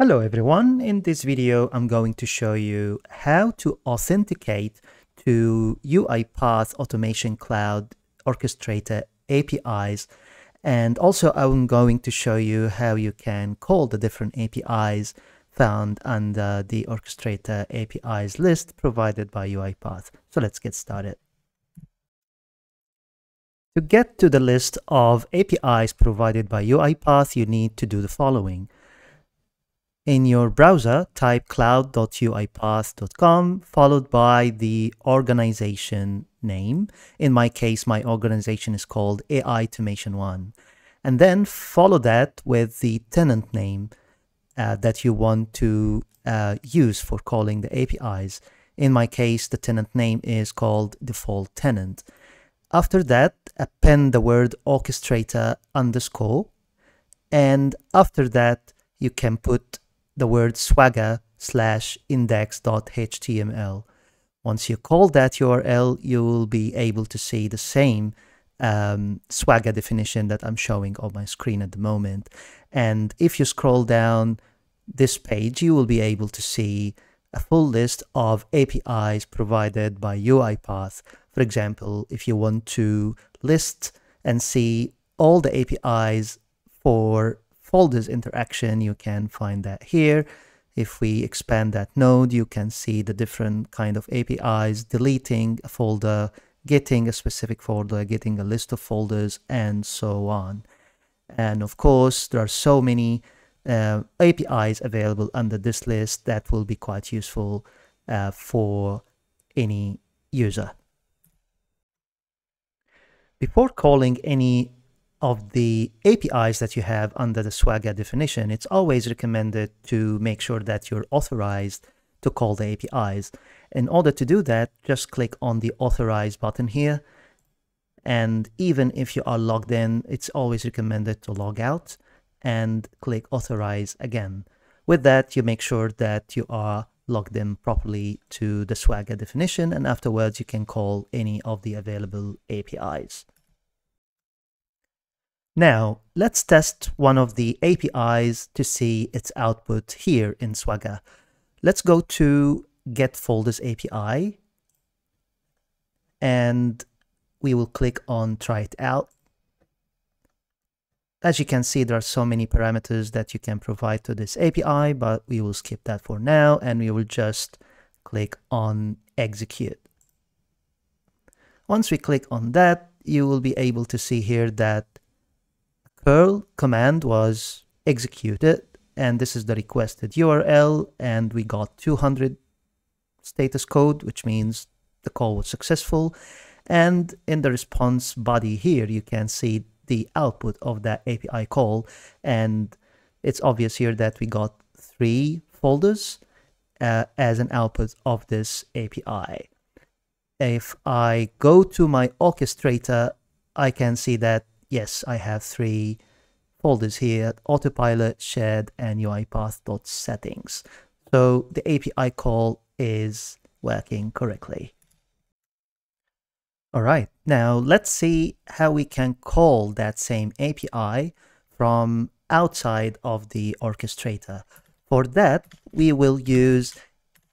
Hello everyone, in this video I'm going to show you how to authenticate to UiPath Automation Cloud Orchestrator APIs and also I'm going to show you how you can call the different APIs found under the Orchestrator APIs list provided by UiPath. So let's get started. To get to the list of APIs provided by UiPath, you need to do the following. In your browser, type cloud.uipath.com followed by the organization name. In my case, my organization is called AI Automation One. And then follow that with the tenant name uh, that you want to uh, use for calling the APIs. In my case, the tenant name is called default tenant. After that, append the word orchestrator underscore. And after that, you can put the word swagger slash index.html. Once you call that URL, you will be able to see the same um, swagger definition that I'm showing on my screen at the moment. And if you scroll down this page, you will be able to see a full list of APIs provided by UiPath. For example, if you want to list and see all the APIs for folders interaction, you can find that here. If we expand that node, you can see the different kind of APIs, deleting a folder, getting a specific folder, getting a list of folders, and so on. And of course, there are so many uh, APIs available under this list that will be quite useful uh, for any user. Before calling any of the APIs that you have under the Swagger definition, it's always recommended to make sure that you're authorized to call the APIs. In order to do that, just click on the authorize button here. And even if you are logged in, it's always recommended to log out and click authorize again. With that, you make sure that you are logged in properly to the Swagger definition and afterwards you can call any of the available APIs. Now, let's test one of the APIs to see its output here in Swagger. Let's go to Get Folders API and we will click on Try It Out. As you can see, there are so many parameters that you can provide to this API, but we will skip that for now and we will just click on Execute. Once we click on that, you will be able to see here that curl command was executed and this is the requested URL and we got 200 status code which means the call was successful and in the response body here you can see the output of that API call and it's obvious here that we got three folders uh, as an output of this API. If I go to my orchestrator I can see that yes, I have three folders here, autopilot, shared, and UiPath.settings. So the API call is working correctly. All right, now let's see how we can call that same API from outside of the orchestrator. For that, we will use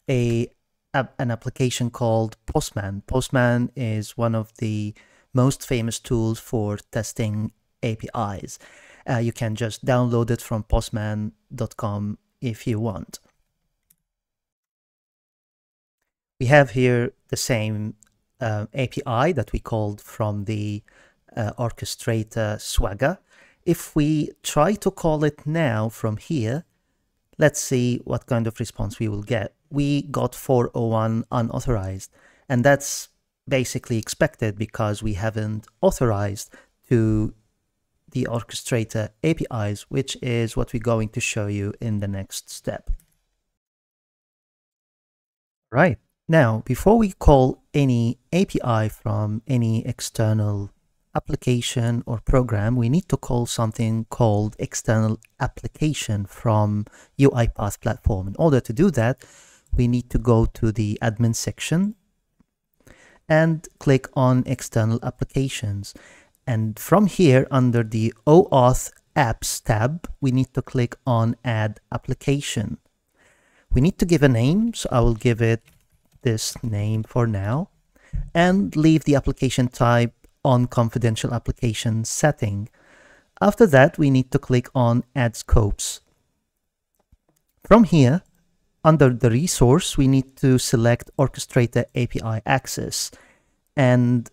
a, a, an application called Postman. Postman is one of the most famous tools for testing APIs. Uh, you can just download it from postman.com if you want. We have here the same uh, API that we called from the uh, orchestrator Swagger. If we try to call it now from here, let's see what kind of response we will get. We got 401 unauthorized, and that's basically expected because we haven't authorized to the orchestrator APIs, which is what we're going to show you in the next step. Right, now before we call any API from any external application or program, we need to call something called external application from UiPath platform. In order to do that, we need to go to the admin section and click on external applications. And from here, under the OAuth Apps tab, we need to click on Add Application. We need to give a name, so I will give it this name for now, and leave the application type on confidential application setting. After that, we need to click on Add Scopes. From here, under the resource, we need to select Orchestrator API Access. And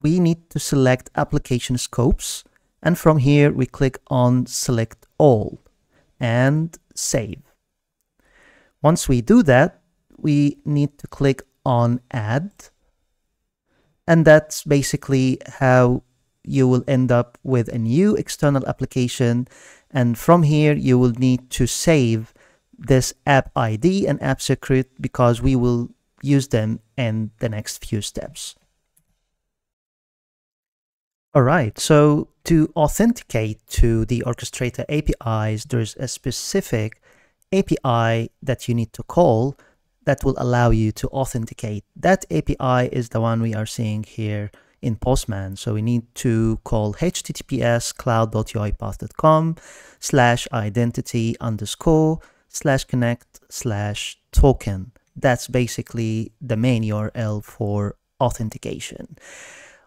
we need to select Application Scopes. And from here, we click on Select All and Save. Once we do that, we need to click on Add. And that's basically how you will end up with a new external application. And from here, you will need to save this app ID and app secret because we will use them in the next few steps. All right, so to authenticate to the Orchestrator APIs, there's a specific API that you need to call that will allow you to authenticate. That API is the one we are seeing here in Postman. So we need to call https cloud.uipath.com slash identity underscore slash connect slash token. That's basically the main URL for authentication.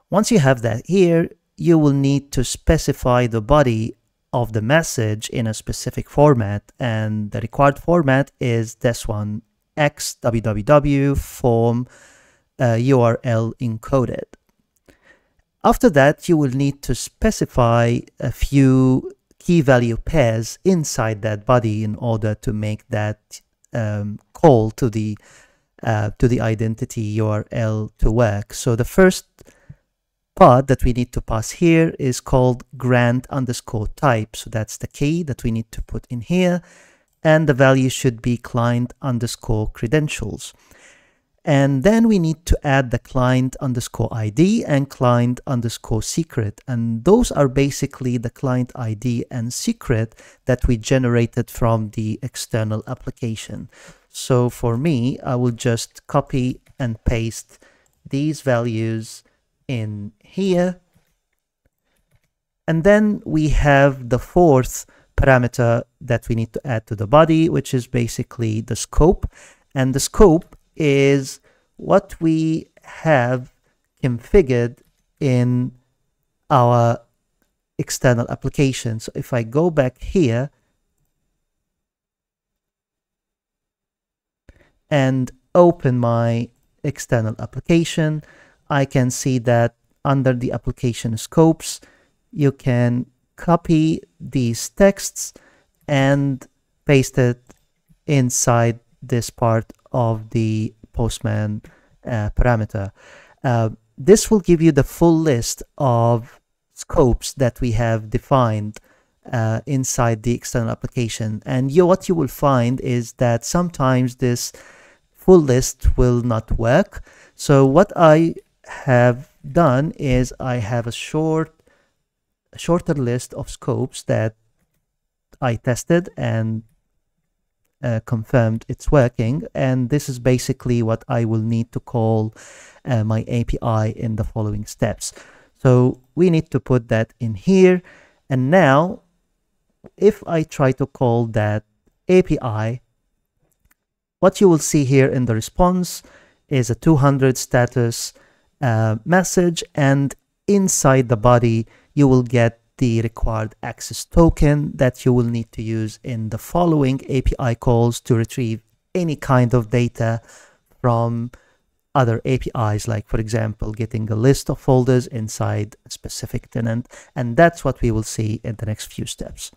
Once you have that here, you will need to specify the body of the message in a specific format and the required format is this one x www form uh, URL encoded. After that, you will need to specify a few key value pairs inside that body in order to make that um, call to the uh, to the identity URL to work. So the first part that we need to pass here is called grant underscore type. So that's the key that we need to put in here. And the value should be client underscore credentials. And then we need to add the client underscore ID and client underscore secret. And those are basically the client ID and secret that we generated from the external application. So for me, I will just copy and paste these values in here. And then we have the fourth parameter that we need to add to the body, which is basically the scope. And the scope is what we have configured in our external application. So if I go back here and open my external application, I can see that under the application scopes, you can copy these texts and paste it inside this part of the Postman uh, parameter. Uh, this will give you the full list of scopes that we have defined uh, inside the external application. And you, what you will find is that sometimes this full list will not work. So what I have done is I have a short, shorter list of scopes that I tested and uh, confirmed it's working. And this is basically what I will need to call uh, my API in the following steps. So we need to put that in here. And now, if I try to call that API, what you will see here in the response is a 200 status uh, message. And inside the body, you will get the required access token that you will need to use in the following API calls to retrieve any kind of data from other APIs, like for example, getting a list of folders inside a specific tenant. And that's what we will see in the next few steps.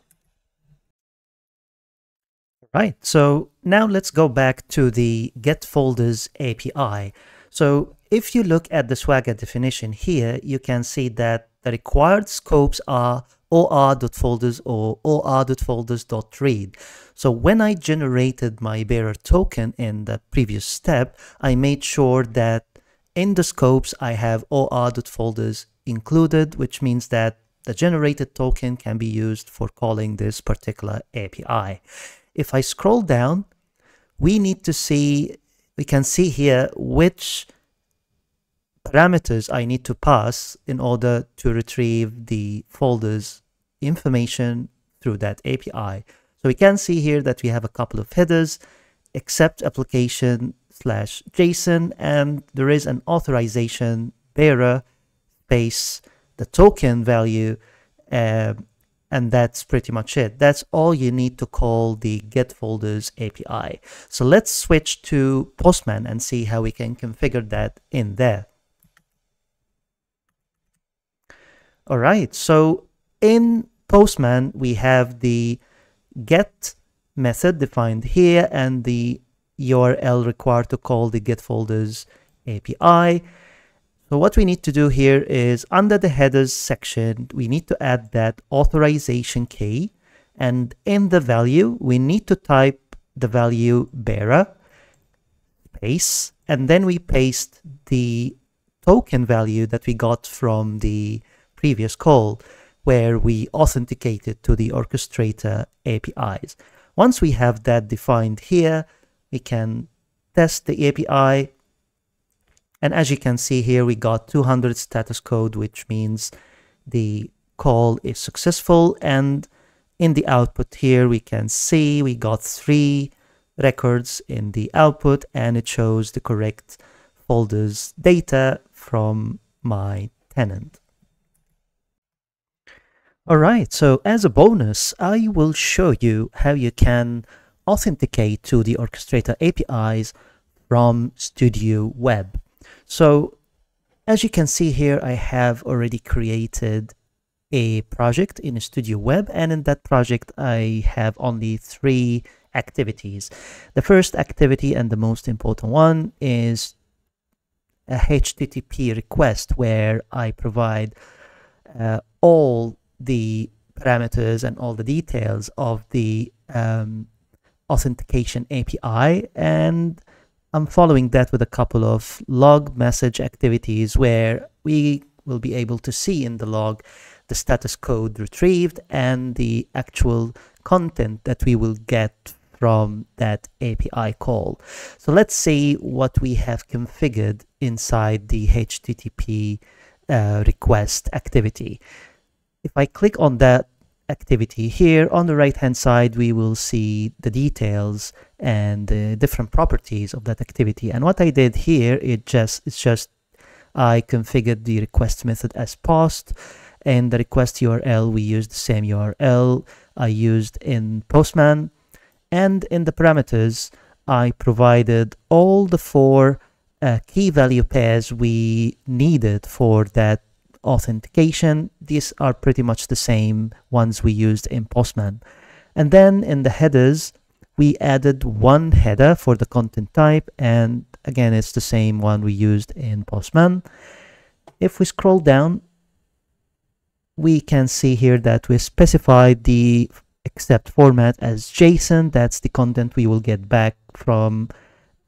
Right, so now let's go back to the get folders API. So if you look at the Swagger definition here, you can see that the required scopes are or.folders or or.folders.read. So when I generated my bearer token in the previous step, I made sure that in the scopes I have or.folders included, which means that the generated token can be used for calling this particular API. If I scroll down, we need to see, we can see here which parameters I need to pass in order to retrieve the folders information through that API. So we can see here that we have a couple of headers, accept application slash JSON, and there is an authorization bearer space the token value, uh, and that's pretty much it. That's all you need to call the get folders API. So let's switch to Postman and see how we can configure that in there. All right, so in Postman, we have the get method defined here and the URL required to call the get folders API. So what we need to do here is under the headers section, we need to add that authorization key. And in the value, we need to type the value bearer space, and then we paste the token value that we got from the previous call where we authenticated to the orchestrator APIs. Once we have that defined here, we can test the API. And as you can see here, we got 200 status code, which means the call is successful. And in the output here, we can see we got three records in the output and it shows the correct folders data from my tenant. Alright, so as a bonus, I will show you how you can authenticate to the Orchestrator APIs from Studio Web. So as you can see here, I have already created a project in Studio Web and in that project I have only three activities. The first activity and the most important one is a HTTP request where I provide uh, all the parameters and all the details of the um, authentication API and I'm following that with a couple of log message activities where we will be able to see in the log the status code retrieved and the actual content that we will get from that API call. So let's see what we have configured inside the HTTP uh, request activity. If I click on that activity here on the right hand side, we will see the details and the different properties of that activity. And what I did here, it just it's just I configured the request method as post and the request URL, we used the same URL I used in Postman. And in the parameters, I provided all the four uh, key value pairs we needed for that authentication. These are pretty much the same ones we used in Postman. And then in the headers, we added one header for the content type. And again, it's the same one we used in Postman. If we scroll down, we can see here that we specified the accept format as JSON. That's the content we will get back from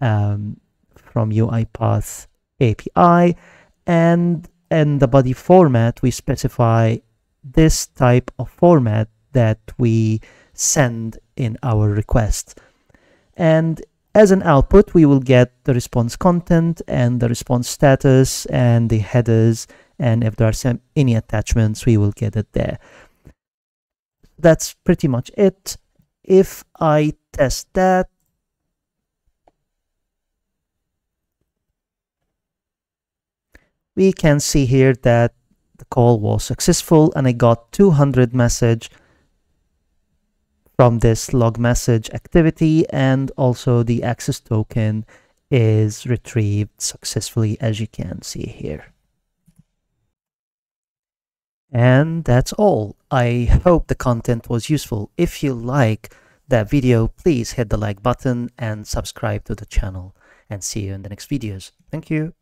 um, from UiPath API. And in the body format, we specify this type of format that we send in our request. And as an output, we will get the response content and the response status and the headers. And if there are some, any attachments, we will get it there. That's pretty much it. If I test that, we can see here that the call was successful and I got 200 message from this log message activity and also the access token is retrieved successfully as you can see here. And that's all. I hope the content was useful. If you like that video, please hit the like button and subscribe to the channel and see you in the next videos. Thank you.